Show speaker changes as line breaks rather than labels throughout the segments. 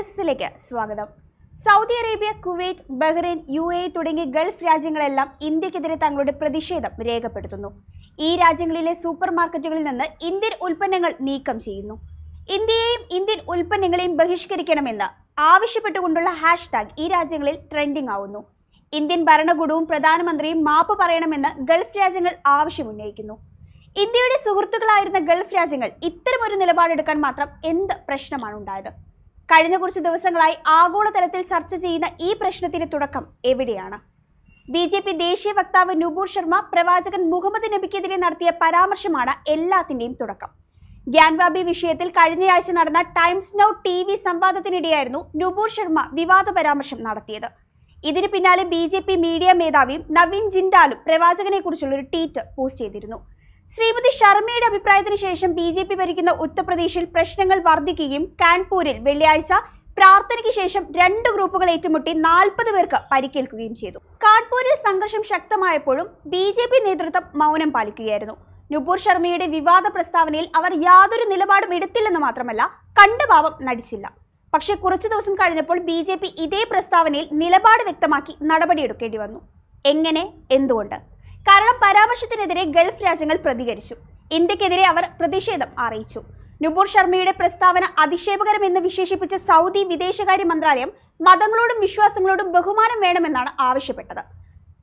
അനാലിസിസിലേക്ക് സ്വാഗതം. Saudi Arabia Kuwait Bahrain U A തുടങ്ങിയ Gulf രാജ്യങ്ങളെല്ലാം ഇന്ത്യക്കെതിരെ തങ്ങളുടെ പ്രതിഷേധം രേഖപ്പെടുത്തുന്നു. ഈ രാജ്യങ്ങളിലെ സൂപ്പർ മാർക്കറ്റുകളിൽ നിന്ന് ഇന്ത്യൻ ഉൽപ്പന്നങ്ങൾ നീക്കം ചെയ്യുന്നു. ഇന്ത്യയെയും ഇന്ത്യൻ ഉൽപ്പന്നങ്ങളെയും ബഹിഷ്കരിക്കണമെന്ന് ആവശ്യപ്പെട്ടുകൊണ്ടുള്ള ഹാഷ്ടാഗ് ഈ രാജ്യങ്ങളിൽ ട്രെൻഡിംഗ് ആവുന്നു. ഇന്ത്യൻ ഭരണകൂടവും പ്രധാനമന്ത്രിയും മാപ്പ് പറയണമെന്ന് ഗൾഫ് രാജ്യങ്ങൾ ആവശ്യമുന്നയിക്കുന്നു. ഇന്ത്യയുടെ സുഹൃത്തുക്കളായിരുന്ന ഗൾഫ് രാജ്യങ്ങൾ ഇത്തരമൊരു നിലപാടെടുക്കാൻ മാത്രം എന്ത് പ്രശ്നമാണ് ഉണ്ടായത് കഴിഞ്ഞ കുറച്ച് ദിവസങ്ങളായി ആഗോളതലത്തിൽ ചർച്ച ചെയ്യുന്ന ഈ പ്രശ്നത്തിന് തുടക്കം എവിടെയാണ്? ബി ജെ പി ദേശീയ വക്താവ് നുബൂർ ശർമ്മ പ്രവാചകൻ മുഹമ്മദ് നബിക്കെതിരെ നടത്തിയ പരാമർശമാണ് എല്ലാത്തിന്റെയും തുടക്കം. ഗ്യാൻവാബി വിഷയത്തിൽ കഴിഞ്ഞയാഴ്ച നടന്ന ടൈംസ് നൗ ടി വി സംവാദത്തിനിടെയായിരുന്നു നുപൂർ ശർമ്മ വിവാദ പരാമർശം നടത്തിയത്. ഇതിന് പിന്നാലെ ബി മീഡിയ മേധാവിയും നവീൻ ജിൻഡാലും പ്രവാചകനെ കുറിച്ചുള്ള ഒരു ട്വീറ്റ് പോസ്റ്റ് ചെയ്തിരുന്നു. ശ്രീമതി ശർമ്മയുടെ അഭിപ്രായത്തിന് ശേഷം ബി ജെ പി ഭരിക്കുന്ന ഉത്തർപ്രദേശിൽ പ്രശ്നങ്ങൾ വർദ്ധിക്കുകയും കാൺപൂരിൽ വെള്ളിയാഴ്ച പ്രാർത്ഥനയ്ക്ക് ശേഷം രണ്ട് ഗ്രൂപ്പുകൾ ഏറ്റുമുട്ടി നാൽപ്പത് പേർക്ക് പരിക്കേൽക്കുകയും ചെയ്തു. കാൺപൂരിൽ സംഘർഷം ശക്തമായപ്പോഴും ബി ജെ പി നേതൃത്വം മൗനം പാലിക്കുകയായിരുന്നു. നുപൂർ ശർമ്മയുടെ വിവാദ പ്രസ്താവനയിൽ അവർ യാതൊരു നിലപാടും എടുത്തില്ലെന്ന് മാത്രമല്ല കണ്ടഭാവം നടിച്ചില്ല. പക്ഷേ കുറച്ചു ദിവസം കഴിഞ്ഞപ്പോൾ ബി ജെ പി ഇതേ പ്രസ്താവനയിൽ നിലപാട് വ്യക്തമാക്കി നടപടിയെടുക്കേണ്ടി വന്നു. എങ്ങനെ? എന്തുകൊണ്ട്? കാരണം പരാമർശത്തിനെതിരെ ഗൾഫ് രാജ്യങ്ങൾ പ്രതികരിച്ചു. ഇന്ത്യക്കെതിരെ അവർ പ്രതിഷേധം അറിയിച്ചു. നുപൂർ ശർമ്മയുടെ പ്രസ്താവന അധിക്ഷേപകരമെന്ന് വിശേഷിപ്പിച്ച സൗദി വിദേശകാര്യ മന്ത്രാലയം മതങ്ങളോടും വിശ്വാസങ്ങളോടും ബഹുമാനം വേണമെന്നാണ് ആവശ്യപ്പെട്ടത്.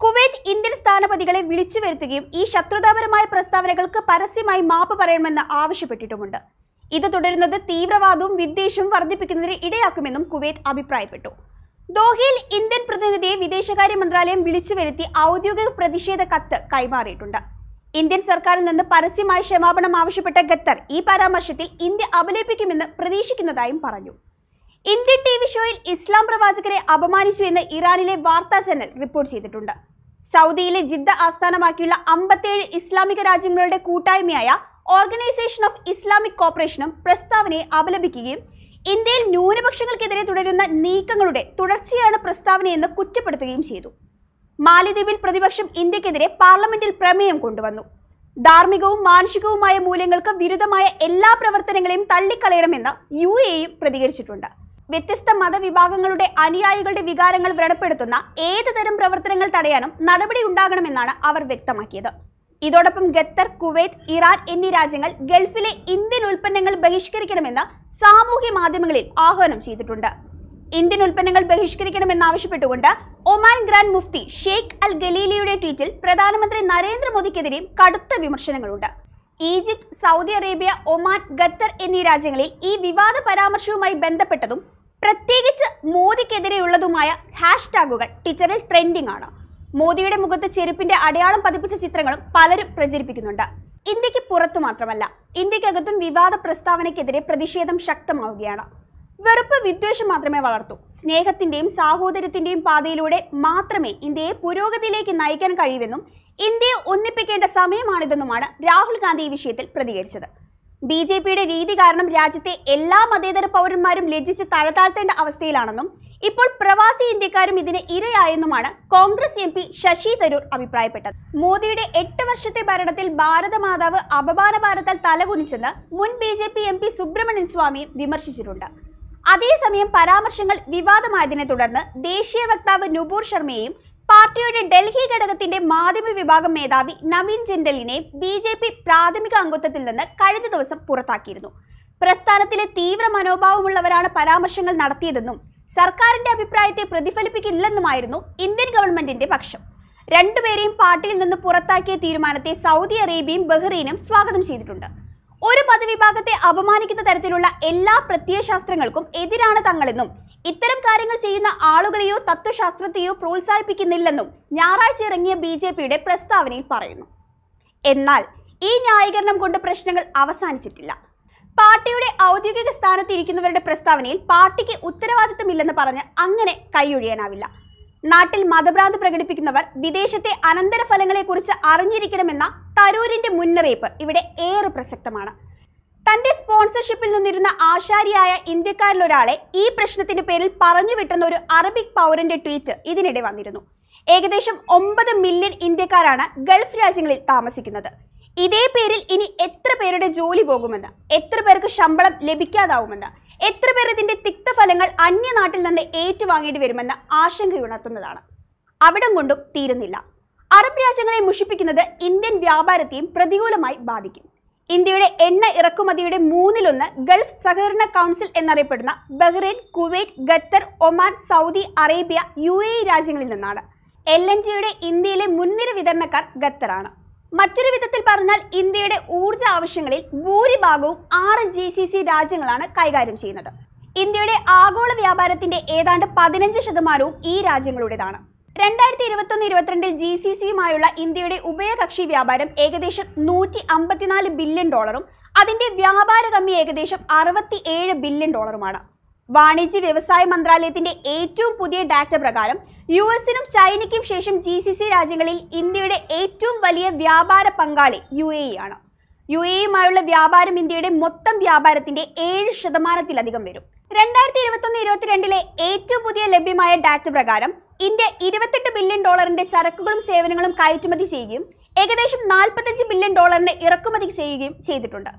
കുവൈത്ത് ഇന്ത്യൻ സ്ഥാനപതികളെ വിളിച്ചു വരുത്തുകയും ഈ ശത്രുതാപരമായ പ്രസ്താവനകൾക്ക് പരസ്യമായി മാപ്പ് പറയണമെന്ന് ആവശ്യപ്പെട്ടിട്ടുമുണ്ട്. ഇത് തുടരുന്നത് തീവ്രവാദവും വിദ്വേഷവും വർദ്ധിപ്പിക്കുന്നതിന് ഇടയാക്കുമെന്നും കുവൈത്ത് അഭിപ്രായപ്പെട്ടു. ദോഹയിൽ ഇന്ത്യൻ പ്രതിനിധിയെ വിദേശകാര്യ മന്ത്രാലയം വിളിച്ചു വരുത്തി ഔദ്യോഗിക പ്രതിഷേധ കത്ത് കൈമാറിയിട്ടുണ്ട്. ഇന്ത്യൻ സർക്കാരിൽ നിന്ന് പരസ്യമായി ക്ഷമാപണം ആവശ്യപ്പെട്ട ഖത്തർ ഈ പരാമർശത്തിൽ ഇന്ത്യ അപലപിക്കുമെന്ന് പ്രതീക്ഷിക്കുന്നതായും പറഞ്ഞു. ഇന്ത്യൻ ടി വി ഷോയിൽ ഇസ്ലാം പ്രവാചകരെ അപമാനിച്ചു എന്ന് ഇറാനിലെ വാർത്താ ചാനൽ റിപ്പോർട്ട് ചെയ്തിട്ടുണ്ട്. സൗദിയിലെ ജിദ്ദ ആസ്ഥാനമാക്കിയുള്ള അമ്പത്തേഴ് ഇസ്ലാമിക രാജ്യങ്ങളുടെ കൂട്ടായ്മയായ ഓർഗനൈസേഷൻ ഓഫ് ഇസ്ലാമിക് കോപ്പറേഷനും പ്രസ്താവനയെ അപലപിക്കുകയും ഇന്ത്യയിൽ ന്യൂനപക്ഷങ്ങൾക്കെതിരെ തുടരുന്ന നീക്കങ്ങളുടെ തുടർച്ചയാണ് പ്രസ്താവനയെന്ന് കുറ്റപ്പെടുത്തുകയും ചെയ്തു. മാലിദ്വീപിൽ പ്രതിപക്ഷം ഇന്ത്യക്കെതിരെ പാർലമെന്റിൽ പ്രമേയം കൊണ്ടുവന്നു. ധാർമ്മികവും മാനുഷികവുമായ മൂല്യങ്ങൾക്ക് വിരുദ്ധമായ എല്ലാ പ്രവർത്തനങ്ങളെയും തള്ളിക്കളയണമെന്ന് യു എയും പ്രതികരിച്ചിട്ടുണ്ട്. വ്യത്യസ്ത മതവിഭാഗങ്ങളുടെ അനുയായികളുടെ വികാരങ്ങൾ വ്രണപ്പെടുത്തുന്ന ഏത് തരം പ്രവർത്തനങ്ങൾ തടയാനും നടപടി ഉണ്ടാകണമെന്നാണ് അവർ വ്യക്തമാക്കിയത്. ഇതോടൊപ്പം ഖത്തർ കുവൈറ്റ് ഇറാൻ എന്നീ രാജ്യങ്ങൾ ഗൾഫിലെ ഇന്ത്യൻ ഉൽപ്പന്നങ്ങൾ ബഹിഷ്കരിക്കണമെന്ന് സാമൂഹ്യ മാധ്യമങ്ങളിൽ ആഹ്വാനം ചെയ്തിട്ടുണ്ട്. ഇന്ത്യൻ ഉൽപ്പന്നങ്ങൾ ബഹിഷ്കരിക്കണമെന്നാവശ്യപ്പെട്ടുകൊണ്ട് ഒമാൻ ഗ്രാൻഡ് മുഫ്തി ഷെയ്ഖ് അൽ ഗലീലിയുടെ ട്വീറ്റിൽ പ്രധാനമന്ത്രി നരേന്ദ്രമോദിക്കെതിരെയും കടുത്ത വിമർശനങ്ങളുണ്ട്. Egypt Saudi Arabia Oman Qatar എന്നീ രാജ്യങ്ങളിൽ ഈ വിവാദ പരാമർശവുമായി ബന്ധപ്പെട്ടതും പ്രത്യേകിച്ച് മോദിക്കെതിരെയുള്ളതുമായ ഹാഷ്ടാഗുകൾ ട്വിറ്ററിൽ ട്രെൻഡിംഗ് ആണ്. മോദിയുടെ മുഖത്ത് ചെരുപ്പിന്റെ അടയാളം പതിപ്പിച്ച ചിത്രങ്ങളും പലരും പ്രചരിപ്പിക്കുന്നുണ്ട്. ഇന്ത്യയ്ക്ക് പുറത്തു മാത്രമല്ല ഇന്ത്യക്കകത്തും വിവാദ പ്രസ്താവനയ്ക്കെതിരെ പ്രതിഷേധം ശക്തമാവുകയാണ്. വെറുപ്പ് വിദ്വേഷം മാത്രമേ വളർത്തൂ. സ്നേഹത്തിന്റെയും സാഹോദര്യത്തിന്റെയും പാതയിലൂടെ മാത്രമേ ഇന്ത്യയെ പുരോഗതിയിലേക്ക് നയിക്കാൻ കഴിയുമെന്നും ഇന്ത്യയെ ഒന്നിപ്പിക്കേണ്ട സമയമാണിതെന്നുമാണ് രാഹുൽ ഗാന്ധി ഈ വിഷയത്തിൽ പ്രതികരിച്ചത്. ബി ജെ പിയുടെ രീതി കാരണം രാജ്യത്തെ എല്ലാ മതേതര പൗരന്മാരും ലജ്ജിച്ച് തഴതാഴ്ത്തേണ്ട അവസ്ഥയിലാണെന്നും ഇപ്പോൾ പ്രവാസി ഇന്ത്യക്കാരും ഇതിന് ഇരയായെന്നുമാണ് കോൺഗ്രസ് എം പി ശശി തരൂർ അഭിപ്രായപ്പെട്ടത്. മോദിയുടെ എട്ട് വർഷത്തെ ഭരണത്തിൽ ഭാരതമാതാവ് അപമാന ഭാരത്താൽ തലകുനിച്ചെന്ന് മുൻ B J P M P Subramanian സ്വാമിയും വിമർശിച്ചിട്ടുണ്ട്. അതേസമയം പരാമർശങ്ങൾ വിവാദമായതിനെ തുടർന്ന് ദേശീയ വക്താവ് നുപൂർ ശർമ്മയെയും പാർട്ടിയുടെ ഡൽഹി ഘടകത്തിന്റെ മാധ്യമ വിഭാഗം മേധാവി നവീൻ ജിൻഡലിനെ ബി ജെ പി പ്രാഥമിക അംഗത്വത്തിൽ നിന്ന് കഴിഞ്ഞ ദിവസം പുറത്താക്കിയിരുന്നു. പ്രസ്ഥാനത്തിലെ തീവ്ര മനോഭാവമുള്ളവരാണ് പരാമർശങ്ങൾ നടത്തിയതെന്നും സർക്കാരിന്റെ അഭിപ്രായത്തെ പ്രതിഫലിപ്പിക്കില്ലെന്നുമായിരുന്നു ഇന്ത്യൻ ഗവൺമെന്റിന്റെ പക്ഷം. രണ്ടുപേരെയും പാർട്ടിയിൽ നിന്ന് പുറത്താക്കിയ തീരുമാനത്തെ സൗദി അറേബ്യയും ബഹ്റൈനും സ്വാഗതം ചെയ്തിട്ടുണ്ട്. ഒരു മതവിഭാഗത്തെ അപമാനിക്കുന്ന തരത്തിലുള്ള എല്ലാ പ്രത്യയശാസ്ത്രങ്ങൾക്കും എതിരാണ് തങ്ങളെന്നും ഇത്തരം കാര്യങ്ങൾ ചെയ്യുന്ന ആളുകളെയോ തത്വശാസ്ത്രത്തെയോ പ്രോത്സാഹിപ്പിക്കുന്നില്ലെന്നും ഞായറാഴ്ച ഇറങ്ങിയ ബി ജെ പിയുടെ പ്രസ്താവനയിൽ പറയുന്നു. എന്നാൽ ഈ ന്യായീകരണം കൊണ്ട് പ്രശ്നങ്ങൾ അവസാനിച്ചിട്ടില്ല. പാർട്ടിയുടെ ഔദ്യോഗിക സ്ഥാനത്ത് ഇരിക്കുന്നവരുടെ പ്രസ്താവനയിൽ പാർട്ടിക്ക് ഉത്തരവാദിത്തമില്ലെന്ന് പറഞ്ഞ് അങ്ങനെ കൈയൊഴിയാനാവില്ല. നാട്ടിൽ മതഭ്രാന്ത് പ്രകടിപ്പിക്കുന്നവർ വിദേശത്തെ അനന്തരഫലങ്ങളെക്കുറിച്ച് അറിഞ്ഞിരിക്കണമെന്ന തരൂരിന്റെ മുന്നറിയിപ്പ് ഇവിടെ ഏറെ പ്രസക്തമാണ്. തന്റെ സ്പോൺസർഷിപ്പിൽ നിന്നിരുന്ന ആശാരിയായ ഇന്ത്യക്കാരിലൊരാളെ ഈ പ്രശ്നത്തിന്റെ പേരിൽ പറഞ്ഞു വിട്ടുന്ന ഒരു അറബിക് പൗരന്റെ ട്വീറ്റ് ഇതിനിടെ വന്നിരുന്നു. ഏകദേശം ഒമ്പത് മില്യൺ ഇന്ത്യക്കാരാണ് ഗൾഫ് രാജ്യങ്ങളിൽ താമസിക്കുന്നത്. ഇതേ പേരിൽ ഇനി എത്ര പേരുടെ ജോലി പോകുമെന്ന് എത്ര പേർക്ക് ശമ്പളം ലഭിക്കാതാവുമെന്ന് എത്ര പേർ ഇതിന്റെ തിക്തഫലങ്ങൾ അന്യനാട്ടിൽ നിന്ന് ഏറ്റുവാങ്ങേണ്ടി വരുമെന്ന ആശങ്കയുണർത്തുന്നതാണ്. അവിടം കൊണ്ടും തീരുന്നില്ല. അറബ് രാജ്യങ്ങളെ മുഷിപ്പിക്കുന്നത് ഇന്ത്യൻ വ്യാപാരത്തെയും പ്രതികൂലമായി ബാധിക്കും. ഇന്ത്യയുടെ എണ്ണ ഇറക്കുമതിയുടെ മൂന്നിലൊന്ന് ഗൾഫ് സഹകരണ കൗൺസിൽ എന്നറിയപ്പെടുന്ന Bahrain Kuwait Qatar Oman Saudi Arabia U രാജ്യങ്ങളിൽ നിന്നാണ്. എൽ എൻ ജിയുടെ ഇന്ത്യയിലെ മുൻനിര വിതരണക്കാർ ഖത്തറാണ്. മറ്റൊരു വിധത്തിൽ പറഞ്ഞാൽ ഇന്ത്യയുടെ ഊർജ ആവശ്യങ്ങളിൽ ഭൂരിഭാഗവും ആറ് ജി സി സി രാജ്യങ്ങളാണ് കൈകാര്യം ചെയ്യുന്നത്. ഇന്ത്യയുടെ ആഗോള വ്യാപാരത്തിന്റെ ഏതാണ്ട് പതിനഞ്ച് ശതമാനവും ഈ രാജ്യങ്ങളുടേതാണ്. രണ്ടായിരത്തി ഇരുപത്തൊന്ന് ഇരുപത്തിരണ്ടിൽ ജി സി സിയുമായുള്ള ഇന്ത്യയുടെ ഉഭയകക്ഷി വ്യാപാരം ഏകദേശം നൂറ്റി അമ്പത്തിനാല് ബില്യൺ ഡോളറും അതിന്റെ വ്യാപാര കമ്മി ഏകദേശം അറുപത്തി ഏഴ് ബില്യൺ ഡോളറുമാണ്. വാണിജ്യ വ്യവസായ മന്ത്രാലയത്തിന്റെ ഏറ്റവും പുതിയ ഡാറ്റ പ്രകാരം യു എസിനും ചൈനയ്ക്കും ശേഷം ജി സി സി രാജ്യങ്ങളിൽ ഇന്ത്യയുടെ ഏറ്റവും വലിയ വ്യാപാര പങ്കാളി യു എ ആണ്. യു എയുമായുള്ള വ്യാപാരം ഇന്ത്യയുടെ മൊത്തം വ്യാപാരത്തിന്റെ ഏഴ് ശതമാനത്തിലധികം വരും. രണ്ടായിരത്തി ഇരുപത്തൊന്ന് ഇരുപത്തിരണ്ടിലെ ഏറ്റവും പുതിയ ലഭ്യമായ ഡാറ്റ പ്രകാരം ഇന്ത്യ ഇരുപത്തെട്ട് ബില്യൺ ഡോളറിന്റെ ചരക്കുകളും സേവനങ്ങളും കയറ്റുമതി ചെയ്യുകയും ഏകദേശം നാൽപ്പത്തഞ്ച് ബില്യൺ ഡോളറിന്റെ ഇറക്കുമതി ചെയ്യുകയും ചെയ്തിട്ടുണ്ട്.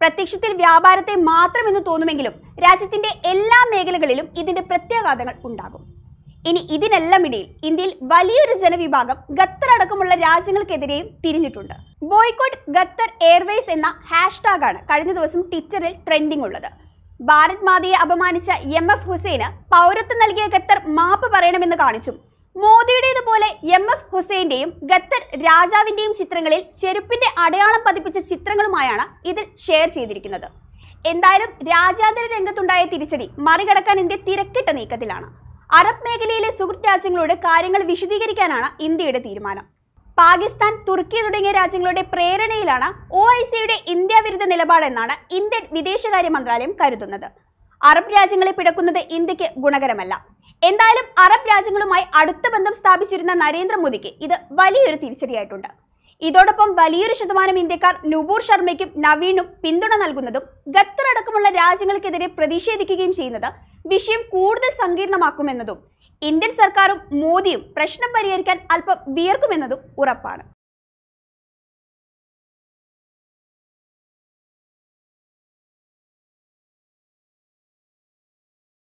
പ്രത്യക്ഷത്തിൽ വ്യാപാരത്തെ മാത്രമെന്ന് തോന്നുമെങ്കിലും രാജ്യത്തിന്റെ എല്ലാ മേഖലകളിലും ഇതിന്റെ പ്രത്യാഘാതങ്ങൾ ഉണ്ടാകും. ഇനി ഇതിനെല്ലാം ഇടയിൽ ഇന്ത്യയിൽ വലിയൊരു ജനവിഭാഗം ഖത്തർ അടക്കമുള്ള രാജ്യങ്ങൾക്കെതിരെയും തിരിഞ്ഞിട്ടുണ്ട്. ബോയ്ക്കോട്ട് ഖത്തർ എയർവേസ് എന്ന ഹാഷ്ടാഗാണ് കഴിഞ്ഞ ദിവസം ട്വിറ്ററിൽ ട്രെൻഡിംഗ് ഉള്ളത് ഭാരത് മാതയെ അപമാനിച്ച എം എഫ് ഹുസൈന് പൗരത്വം നൽകിയ ഖത്തർ മാപ്പ് പറയണമെന്ന് കാണിച്ചും മോദിയുടേതുപോലെ എം എഫ് ഹുസൈന്റെയും ഖത്തർ രാജാവിന്റെയും ചിത്രങ്ങളിൽ ചെരുപ്പിന്റെ അടയാളം പതിപ്പിച്ച ചിത്രങ്ങളുമായാണ് ഇതിൽ ഷെയർ ചെയ്തിരിക്കുന്നത്. എന്തായാലും രാജ്യാന്തര രംഗത്തുണ്ടായ തിരിച്ചടി മറികടക്കാൻ ഇന്ത്യ തിരക്കിട്ട നീക്കത്തിലാണ്. അറബ് മേഖലയിലെ സുഹൃത്ത് രാജ്യങ്ങളോട് കാര്യങ്ങൾ വിശദീകരിക്കാനാണ് ഇന്ത്യയുടെ തീരുമാനം. പാകിസ്ഥാൻ തുർക്കി തുടങ്ങിയ രാജ്യങ്ങളുടെ പ്രേരണയിലാണ് ഒ ഐ സിയുടെ ഇന്ത്യ വിരുദ്ധ നിലപാടെന്നാണ് ഇന്ത്യൻ വിദേശകാര്യ മന്ത്രാലയം കരുതുന്നത്. അറബ് രാജ്യങ്ങളെ പിടക്കുന്നത് ഇന്ത്യയ്ക്ക് ഗുണകരമല്ല. എന്തായാലും അറബ് രാജ്യങ്ങളുമായി അടുത്ത ബന്ധം സ്ഥാപിച്ചിരുന്ന നരേന്ദ്രമോദിക്ക് ഇത് വലിയൊരു തിരിച്ചടിയായിട്ടുണ്ട്. ഇതോടൊപ്പം വലിയൊരു ശതമാനം ഇന്ത്യക്കാർ നുബൂർ ശർമ്മയ്ക്കും നവീനും പിന്തുണ നൽകുന്നതും ഖത്തർ അടക്കമുള്ള രാജ്യങ്ങൾക്കെതിരെ പ്രതിഷേധിക്കുകയും ചെയ്യുന്നത് വിഷയം കൂടുതൽ സങ്കീർണമാക്കുമെന്നതും ഇന്ത്യൻ സർക്കാരും മോദിയും പ്രശ്നം പരിഹരിക്കാൻ അല്പം വിയർക്കുമെന്നതും ഉറപ്പാണ്.